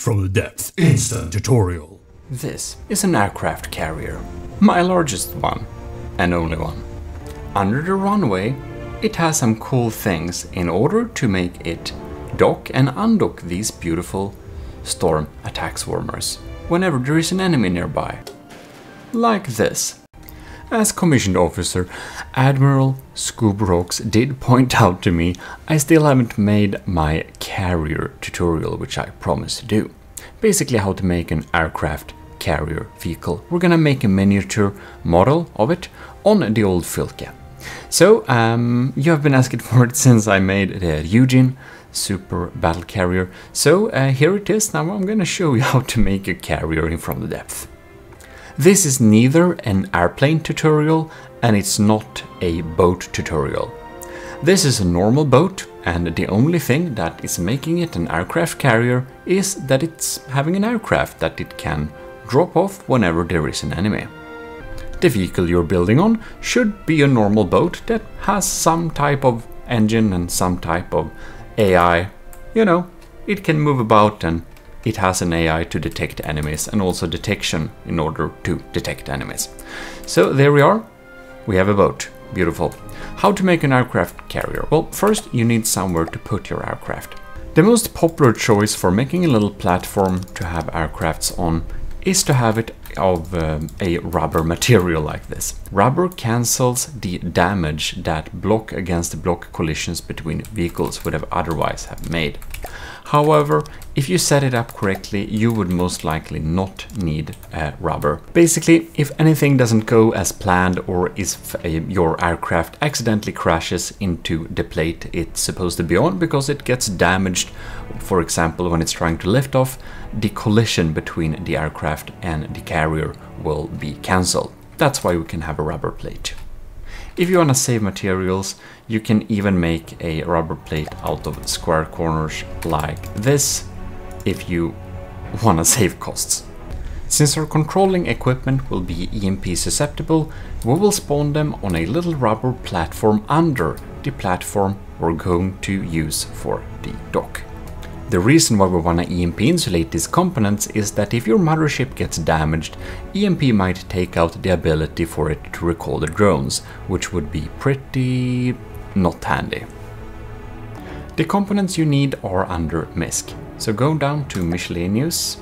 From the depth, instant tutorial. This is an aircraft carrier, my largest one, and only one. Under the runway, it has some cool things in order to make it dock and undock these beautiful storm attack swarmers whenever there is an enemy nearby. Like this. As commissioned officer, Admiral Scoobrox did point out to me I still haven't made my carrier tutorial, which I promised to do. Basically how to make an aircraft carrier vehicle. We're gonna make a miniature model of it on the old Filke. So, um, you have been asking for it since I made the Eugen Super Battle Carrier. So, uh, here it is. Now I'm gonna show you how to make a carrier in From the Depth. This is neither an airplane tutorial and it's not a boat tutorial. This is a normal boat and the only thing that is making it an aircraft carrier is that it's having an aircraft that it can drop off whenever there is an enemy. The vehicle you're building on should be a normal boat that has some type of engine and some type of AI. You know, it can move about and it has an AI to detect enemies and also detection in order to detect enemies. So there we are. We have a boat. Beautiful. How to make an aircraft carrier? Well, first you need somewhere to put your aircraft. The most popular choice for making a little platform to have aircrafts on is to have it of um, a rubber material like this. Rubber cancels the damage that block against block collisions between vehicles would have otherwise have made. However, if you set it up correctly, you would most likely not need uh, rubber. Basically, if anything doesn't go as planned or if uh, your aircraft accidentally crashes into the plate it's supposed to be on because it gets damaged, for example, when it's trying to lift off, the collision between the aircraft and the carrier will be cancelled. That's why we can have a rubber plate. If you want to save materials, you can even make a rubber plate out of square corners like this if you want to save costs. Since our controlling equipment will be EMP susceptible, we will spawn them on a little rubber platform under the platform we're going to use for the dock. The reason why we want to EMP insulate these components is that if your mothership gets damaged, EMP might take out the ability for it to recall the drones, which would be pretty not handy. The components you need are under MISC, so go down to miscellaneous,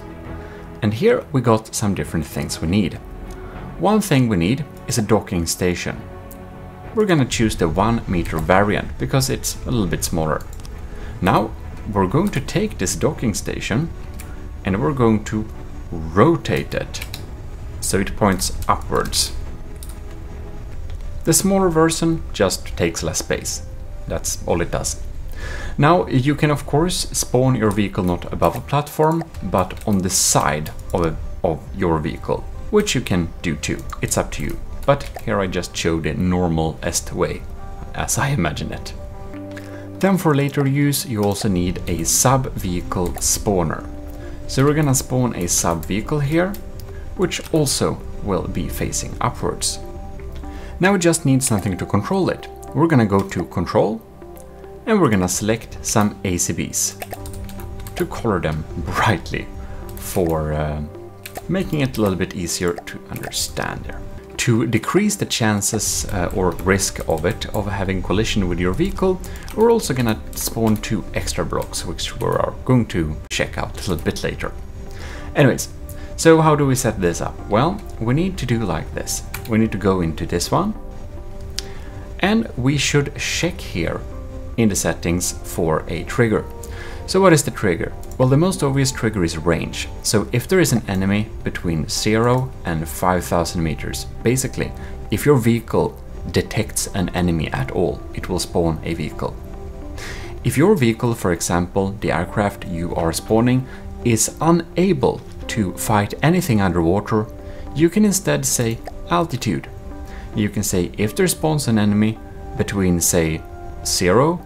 and here we got some different things we need. One thing we need is a docking station. We're gonna choose the 1 meter variant because it's a little bit smaller. Now we're going to take this docking station and we're going to rotate it so it points upwards. The smaller version just takes less space. That's all it does. Now you can of course spawn your vehicle not above a platform but on the side of, a, of your vehicle, which you can do too. It's up to you. But here I just show the normal est way, as I imagine it. Then for later use you also need a sub-vehicle spawner. So we're gonna spawn a sub-vehicle here, which also will be facing upwards. Now we just need something to control it. We're gonna go to control and we're gonna select some ACBs to color them brightly for uh, making it a little bit easier to understand there. To decrease the chances uh, or risk of it of having collision with your vehicle, we're also gonna spawn two extra blocks, which we are going to check out a little bit later. Anyways, so how do we set this up? Well, we need to do like this. We need to go into this one, and we should check here in the settings for a trigger. So what is the trigger? Well, the most obvious trigger is range. So if there is an enemy between 0 and 5000 meters, basically, if your vehicle detects an enemy at all, it will spawn a vehicle. If your vehicle, for example, the aircraft you are spawning, is unable to fight anything underwater, you can instead say altitude. You can say if there spawns an enemy between, say, 0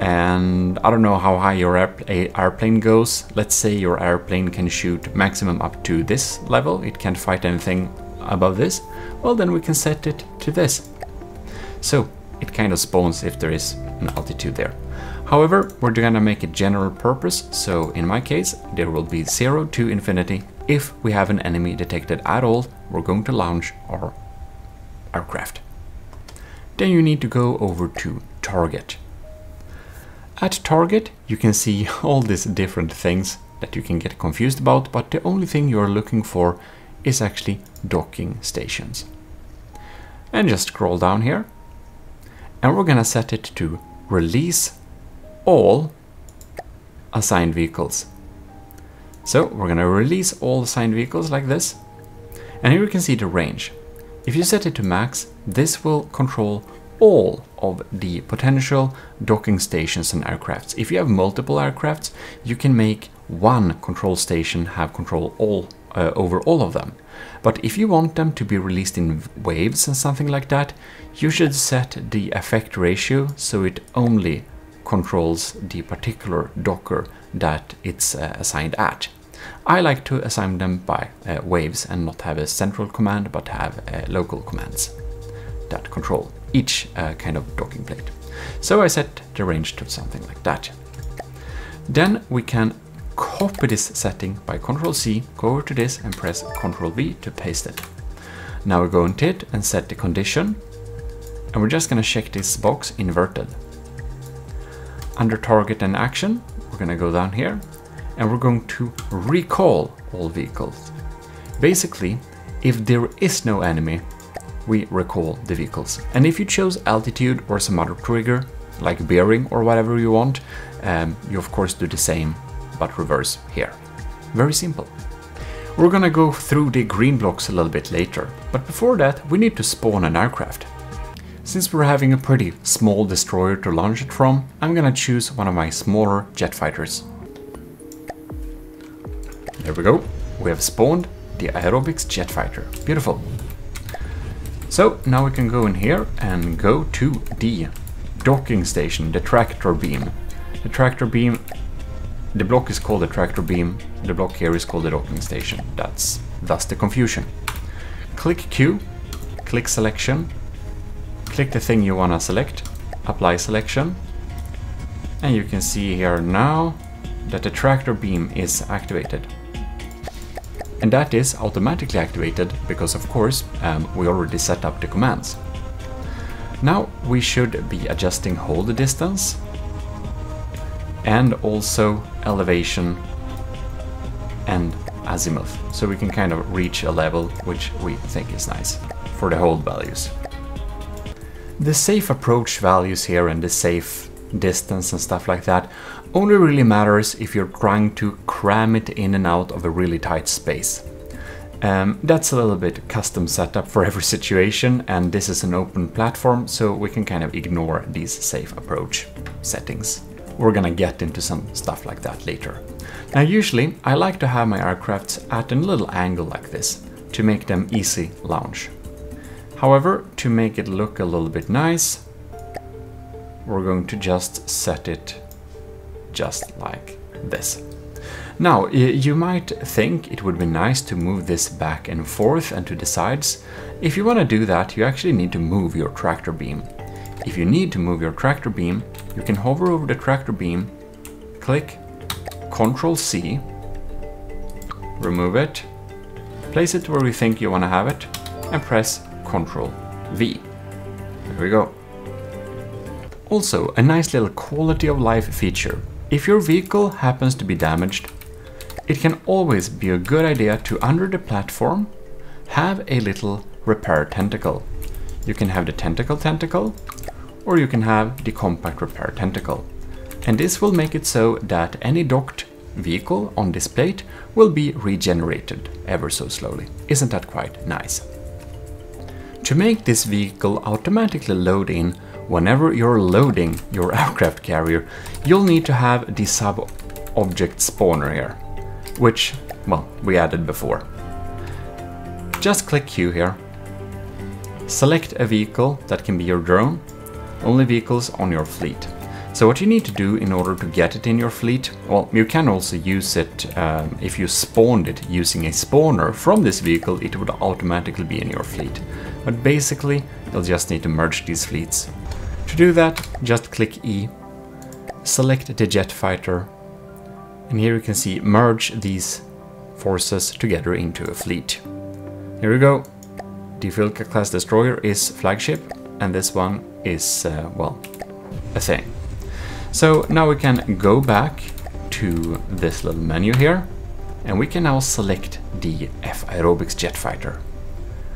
and I don't know how high your airplane goes. Let's say your airplane can shoot maximum up to this level, it can't fight anything above this. Well, then we can set it to this. So it kind of spawns if there is an altitude there. However, we're gonna make it general purpose, so in my case, there will be 0 to infinity. If we have an enemy detected at all, we're going to launch our aircraft. Then you need to go over to target. At target, you can see all these different things that you can get confused about, but the only thing you're looking for is actually docking stations. And just scroll down here, and we're gonna set it to release all assigned vehicles. So we're gonna release all assigned vehicles like this, and here you can see the range. If you set it to max, this will control all of the potential docking stations and aircrafts. If you have multiple aircrafts, you can make one control station have control all uh, over all of them. But if you want them to be released in waves and something like that, you should set the effect ratio so it only controls the particular docker that it's uh, assigned at. I like to assign them by uh, waves and not have a central command, but have uh, local commands that control each uh, kind of docking plate. So I set the range to something like that. Then we can copy this setting by Ctrl C, go over to this and press Ctrl V to paste it. Now we go into it and set the condition and we're just going to check this box inverted. Under target and action, we're going to go down here and we're going to recall all vehicles. Basically, if there is no enemy, we recall the vehicles. And if you chose altitude or some other trigger, like bearing or whatever you want, um, you of course do the same, but reverse here. Very simple. We're gonna go through the green blocks a little bit later, but before that we need to spawn an aircraft. Since we're having a pretty small destroyer to launch it from, I'm gonna choose one of my smaller jet fighters. There we go. We have spawned the Aerobics jet fighter. Beautiful. So now we can go in here and go to the docking station, the tractor beam. The tractor beam, the block is called the tractor beam, the block here is called the docking station. That's thus the confusion. Click Q, click selection, click the thing you want to select, apply selection, and you can see here now that the tractor beam is activated. And that is automatically activated because of course um, we already set up the commands. Now we should be adjusting hold distance and also elevation and azimuth so we can kind of reach a level which we think is nice for the hold values. The safe approach values here and the safe distance and stuff like that only really matters if you're trying to cram it in and out of a really tight space. Um, that's a little bit custom setup for every situation and this is an open platform so we can kind of ignore these safe approach settings. We're gonna get into some stuff like that later. Now usually I like to have my aircrafts at a little angle like this to make them easy launch. However, to make it look a little bit nice, we're going to just set it just like this. Now, you might think it would be nice to move this back and forth and to the sides. If you want to do that, you actually need to move your tractor beam. If you need to move your tractor beam, you can hover over the tractor beam, click Ctrl C, remove it, place it where you think you want to have it, and press Ctrl V. There we go. Also, a nice little quality of life feature. If your vehicle happens to be damaged, it can always be a good idea to, under the platform, have a little repair tentacle. You can have the tentacle tentacle, or you can have the compact repair tentacle. And this will make it so that any docked vehicle on this plate will be regenerated ever so slowly. Isn't that quite nice? To make this vehicle automatically load in whenever you're loading your aircraft carrier, you'll need to have the sub-object spawner here, which, well, we added before. Just click Q here. Select a vehicle that can be your drone, only vehicles on your fleet. So what you need to do in order to get it in your fleet, well, you can also use it um, if you spawned it using a spawner from this vehicle, it would automatically be in your fleet. But basically, you'll just need to merge these fleets to do that, just click E, select the jet fighter, and here you can see merge these forces together into a fleet. Here we go. The Filka class destroyer is flagship, and this one is, uh, well, a thing. So now we can go back to this little menu here, and we can now select the F Aerobics jet fighter.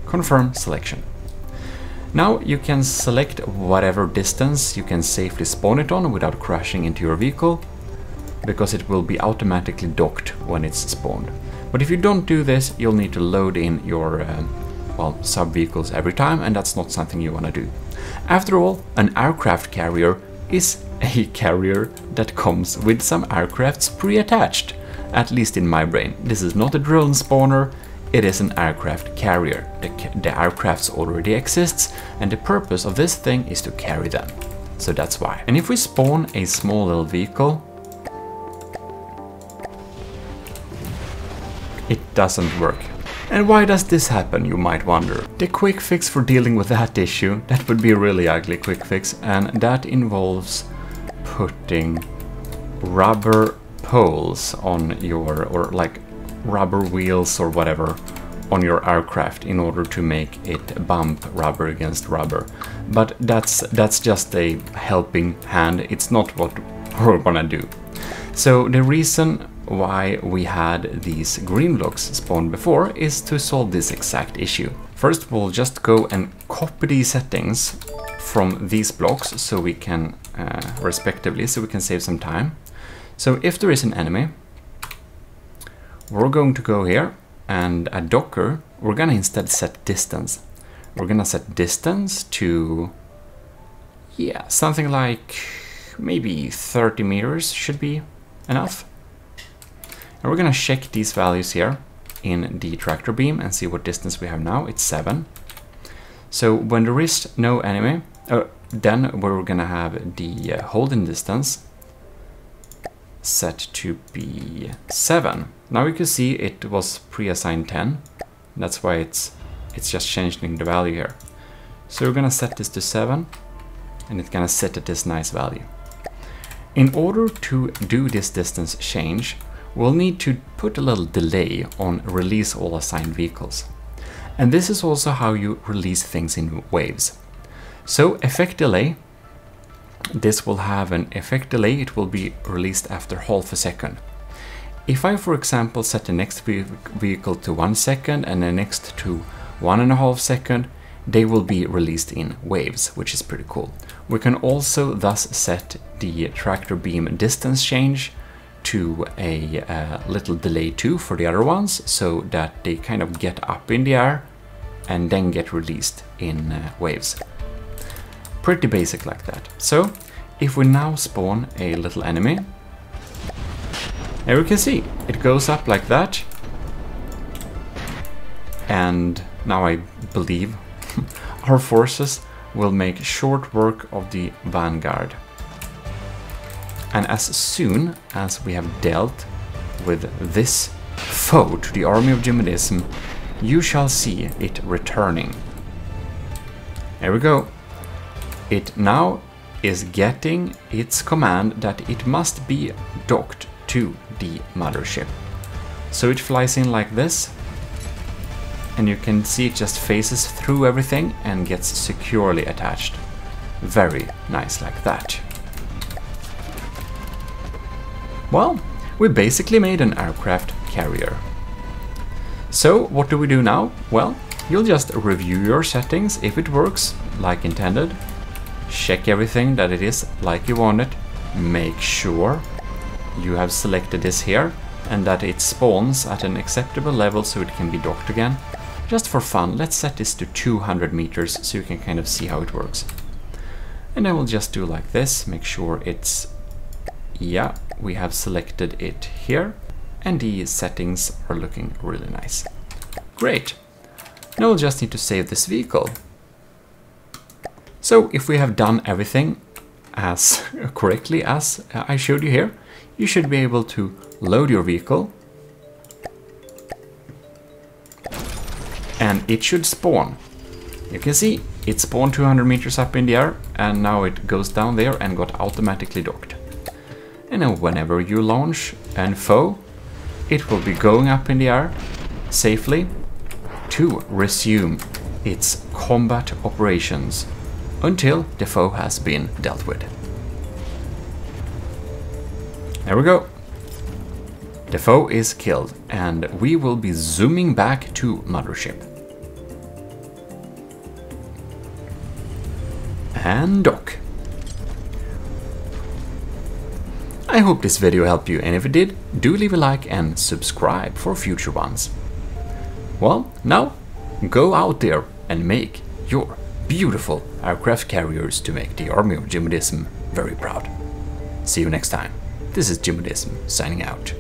Confirm selection. Now you can select whatever distance you can safely spawn it on without crashing into your vehicle, because it will be automatically docked when it's spawned. But if you don't do this, you'll need to load in your uh, well, sub-vehicles every time, and that's not something you want to do. After all, an aircraft carrier is a carrier that comes with some aircrafts pre-attached, at least in my brain. This is not a drone spawner, it is an aircraft carrier. The, the aircrafts already exists, and the purpose of this thing is to carry them. So that's why. And if we spawn a small little vehicle, it doesn't work. And why does this happen, you might wonder? The quick fix for dealing with that issue, that would be a really ugly quick fix, and that involves putting rubber poles on your, or like rubber wheels or whatever, on your aircraft in order to make it bump rubber against rubber. But that's that's just a helping hand, it's not what we're gonna do. So the reason why we had these green blocks spawned before is to solve this exact issue. First we'll just go and copy these settings from these blocks so we can, uh, respectively, so we can save some time. So if there is an enemy, we're going to go here and at Docker, we're gonna instead set distance. We're gonna set distance to, yeah, something like maybe 30 meters should be enough. And we're gonna check these values here in the tractor beam and see what distance we have now. It's 7. So when there is no enemy, uh, then we're gonna have the uh, holding distance set to be 7. Now you can see it was pre-assigned 10. That's why it's it's just changing the value here. So we're gonna set this to 7 and it's gonna set at this nice value. In order to do this distance change, we'll need to put a little delay on release all assigned vehicles. And this is also how you release things in waves. So effect delay, this will have an effect delay, it will be released after half a second. If I, for example, set the next vehicle to one second and the next to one and a half second, they will be released in waves, which is pretty cool. We can also thus set the tractor beam distance change to a uh, little delay too for the other ones, so that they kind of get up in the air and then get released in uh, waves. Pretty basic like that. So, if we now spawn a little enemy, here we can see, it goes up like that, and now I believe our forces will make short work of the vanguard. And as soon as we have dealt with this foe to the army of Gmodism, you shall see it returning. Here we go. It now is getting its command that it must be docked to the mothership. So it flies in like this, and you can see it just phases through everything and gets securely attached. Very nice like that. Well, we basically made an aircraft carrier. So what do we do now? Well, you'll just review your settings if it works like intended, check everything that it is like you want it, make sure you have selected this here and that it spawns at an acceptable level so it can be docked again. Just for fun, let's set this to 200 meters so you can kind of see how it works. And I will just do like this, make sure it's... Yeah, we have selected it here and the settings are looking really nice. Great! Now we'll just need to save this vehicle. So if we have done everything as correctly as uh, I showed you here, you should be able to load your vehicle and it should spawn. You can see it spawned 200 meters up in the air and now it goes down there and got automatically docked. and then whenever you launch an foe, it will be going up in the air safely to resume its combat operations until the foe has been dealt with. There we go. The foe is killed, and we will be zooming back to Mothership. And dock. I hope this video helped you, and if it did, do leave a like and subscribe for future ones. Well, now, go out there and make your beautiful aircraft carriers to make the army of Gmodism very proud. See you next time. This is Gmodism signing out.